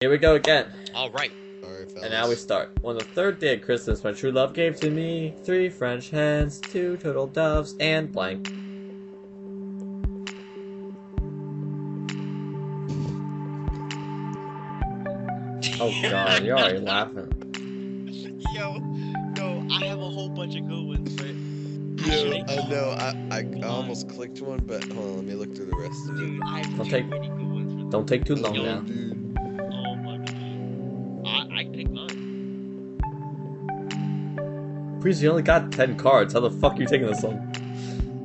Here we go again. All right. Alright, fellas. And now we start. On the third day of Christmas, my true love gave to me three French hens, two turtle doves, and blank. Oh god, you're already laughing. Yo, no, I have a whole bunch of good ones, but Yeah, I know. I, I, I almost clicked one, but hold on, let me look through the rest of it. dude, I have Don't take- many good ones. Don't take too long Yo. now. dude. Please, you only got 10 cards. How the fuck are you taking this long?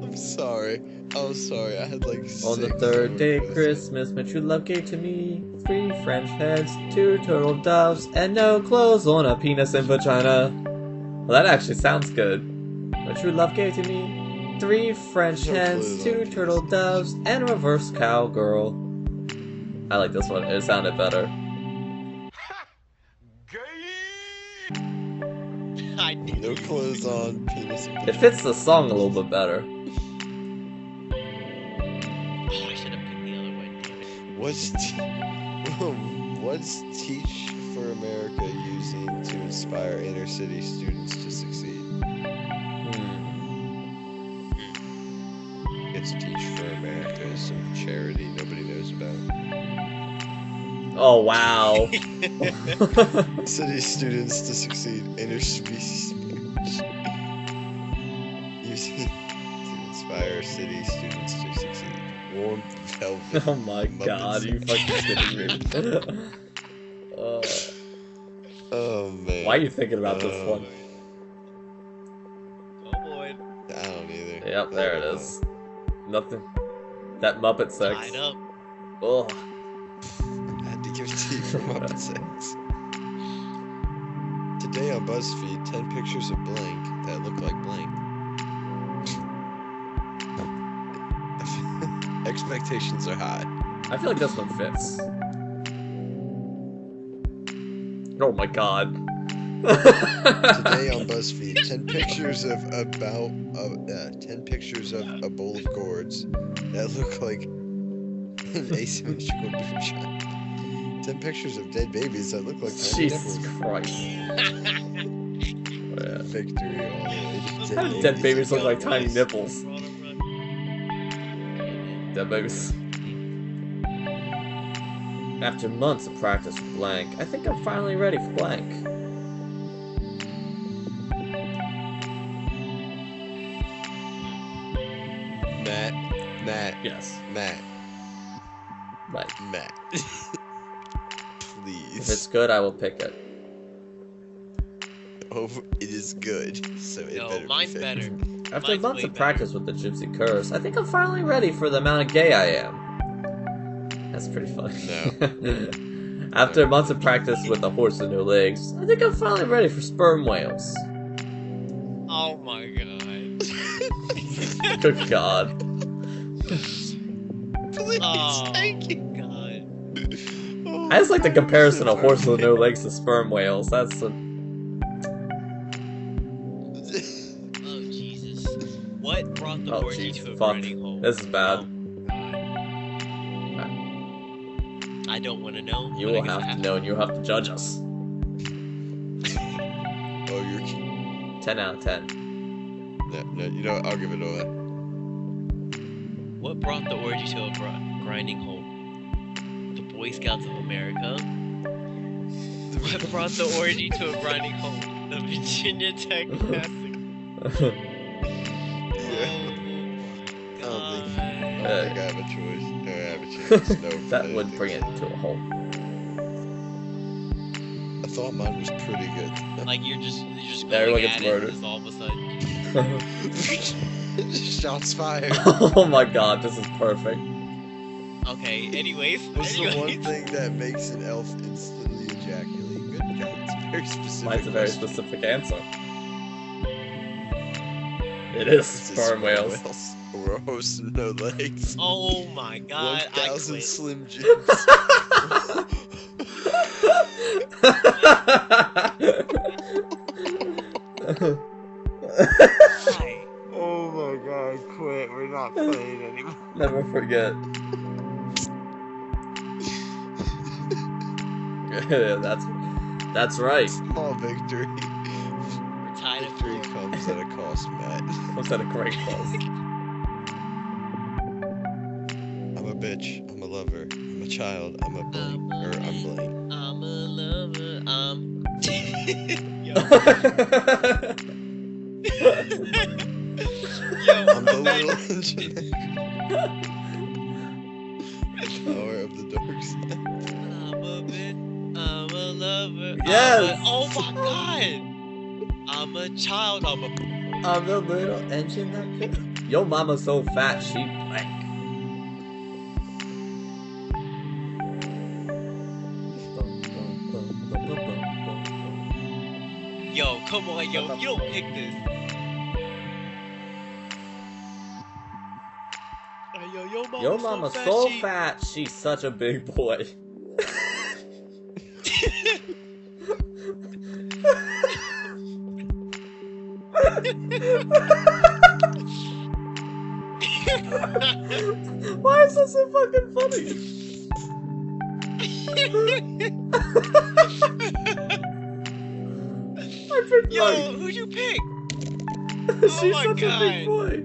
I'm sorry. I'm sorry. I had like On the third day of Christmas, my true love gave to me three French hens, two turtle doves, and no clothes on a penis and vagina. Well, that actually sounds good. My true love gave to me three French No hens, clothes on a two turtle doves, and a reverse cowgirl. I like this one. It sounded better. I did. No clothes on, penis. It fits the song a little bit better. Oh, I should have picked the other one. What's t- what's Teach for America using to inspire inner city students to succeed? Hmm. It's Teach for America, some charity nobody knows about. Oh wow. City students to succeed, interspecies marriage. Using to inspire city students to succeed. Warm velvet. oh my god, are you fucking kidding me. uh, Oh man. why are you thinking about this Uh, one? Oh boy. I don't either. Yep, there it is. Nothing. That Muppet sex. Tied up. Ugh. I had to give it to you for Muppet Sex. Today on BuzzFeed, 10 pictures of blank that look like blank. Expectations are high. I feel like this one fits. Oh my god. Today on BuzzFeed, 10 pictures of about uh, uh, 10 pictures of a bowl of gourds that look like an asymmetrical boob shot. 10 pictures of dead babies that look like tiny Jesus nipples. Christ. Victory all the way to How do dead babies look like tiny nipples? Run, run. Dead babies. After months of practice with blank, I think I'm finally ready for blank. Please. it's good, I will pick it. Oh, it is good. So it No, better mine's be better. After Mine's months way of practice with the Gypsy Curse, I think I'm finally ready for the amount of gay I am. That's pretty funny. No. After months of practice with a horse with no legs, I think I'm finally ready for sperm whales. Oh my god. Good God. Please, Oh thank you. God. I just like the comparison of so horse with no legs to sperm whales. That's a, Oh Jesus. What brought the Oh, orgy jeez, to a fuck. grinding halt? This is bad. Oh, I don't want to know. you will guess I have to know and you'll have to judge us. Oh, you're. 10 out of 10. No, no, you know what? I'll give it away. What brought the orgy to a gr- grinding halt? Boy Scouts of America. What brought the orgy to a grinding halt? The Virginia Tech Massacre. Yeah. Oh I don't think- oh, my I don't think I have a choice. I have a chance. No, that would bring it to a halt. I thought mine was pretty good. Like you're just you're just going Everyone gets murdered. just all of a sudden. Shots fired. oh my god, this is perfect. Okay. Anyways. What's the one thing that makes an elf instantly ejaculate? Good God, it's a very specific. Mine's a very question. specific answer. It is It's a sperm whales. Or a host no legs. Oh my god. 1,000. Slim Jims. Oh my god, quit. We're not playing anymore. Never forget. that's that's right. Small victory. We're tied at Victory four. comes at a cost, Matt. Comes at a great cost. I'm a bitch. I'm a lover. I'm a child. I'm a blank. Or I'm blank. I'm a lover. I'm. Yo, yo, I'm the little engineer. Power of the dark side. I'm a bit. I'm a lover. Yes. a- oh my god. I'm a child. I'm a. I'm the little engine that could. Yo, mama's so fat she blank. Yo, come on, yo. You don't pick this. Yo, yo, mama, Yo, mama's so she- fat she's such a big boy. Why is this so fucking funny? I picked Yo, Mike. who'd you pick? Oh She's my such a big God. boy.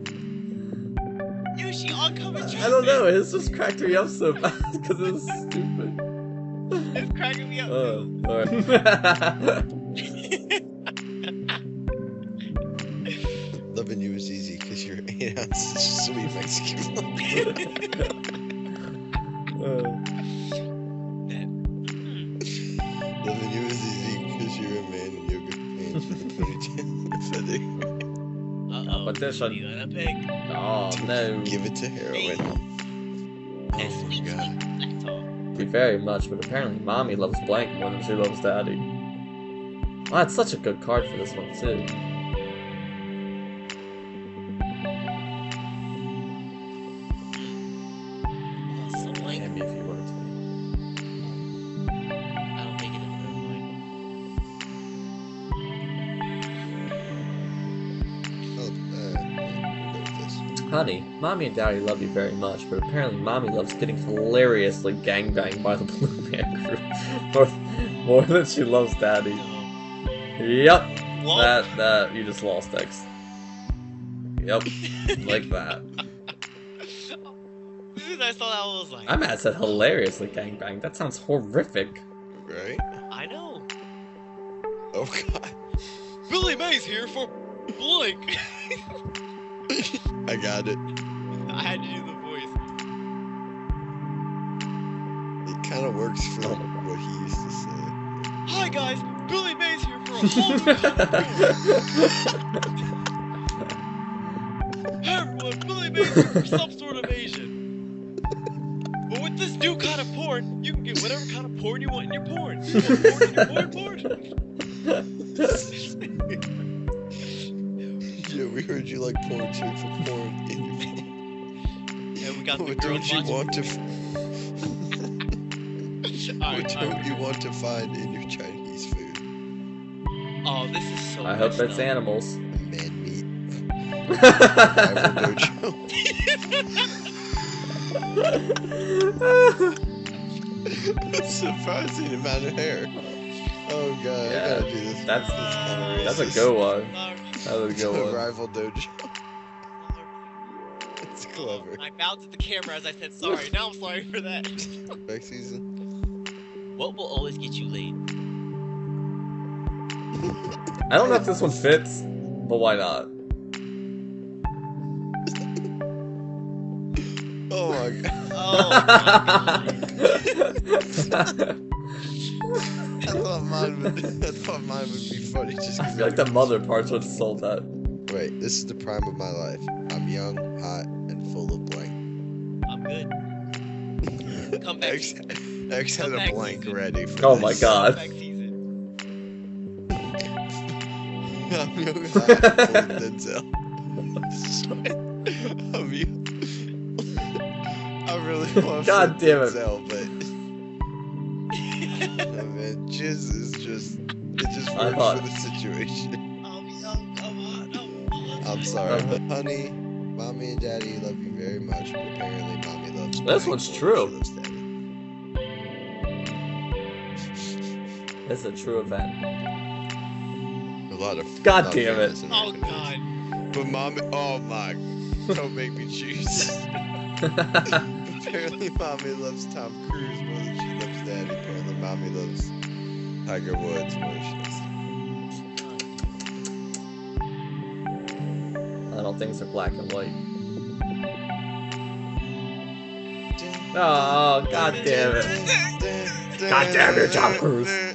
Yo, she all I don't know. It's just cracked me up so bad because it was stupid. It's cracking me up Uh, too. alright. Loving you is easy because you're eight ounces sweet Mexican. Uh, Loving you is easy because you're a man and yoga pants with a ponytail. Feather. Uh-oh. Competition. You got a pick. oh no. Give it to heroin. Very much, but apparently mommy loves blank more than she loves daddy. Ah, oh, that's such a good card for this one too. Honey, mommy and daddy love you very much, but apparently mommy loves getting hilariously gangbanged by the Blue Man Group more, more than she loves daddy. Yep, What? that that you just lost X. Yep, like that. As soon as I saw that, I was like, I'm at said hilariously gangbanged. That sounds horrific. Right? I know. Oh god. Billy Mays here for blank. I got it. I had to do the voice. It kind of works for like, my God. what he used to say. Hi guys, Billy Mays here for a whole new Hey everyone, Billy Mays here for some sort of Asian. But with this new kind of porn, you can get whatever kind of porn you want in your porn. You want porn in your porn porn? Yeah, heard you like porn too for porn in your phone. And we got the What girls don't you want to? F- Alright, what don't you want to find in your Chinese food? Oh, this is so I hope much it's stuff. animals. Man meat. Rival dojo. Surprising amount of hair. Oh god, Yeah, I gotta do this. that's- this kinda That's a racist. good one. Sorry. That was a good one. Rival dojo. It's clever. I bowed to the camera as I said sorry. Now I'm sorry for that. Next season. What will always get you laid? I don't know if this one fits, but why not? Oh my god. Oh my god. I thought mine would. I thought mine would be funny. Just I 'cause feel like the mother parts would have sold that. Wait, this is the prime of my life. I'm young, hot, and full of blank. I'm good. Come back. X, X had back a blank season. ready for Oh my. God. I'm young, hot, and full of Denzel. I'm young. I really want God damn it. Denzel, I works thought- for the situation. I'm young, I'm I'm. I'm sorry, Uh-huh. honey. Mommy and daddy love you very much, but apparently mommy loves. This blank one's more true. she. This is a true event. A lot of. God lot of it. Oh American god. news. But mommy, oh my, don't make me choose. Apparently, mommy loves Tom Cruise more than she loves Daddy. Apparently, mommy loves Tiger Woods more than she loves. I don't think they're black and white. Oh, god damn it. God damn it, Tom Cruise.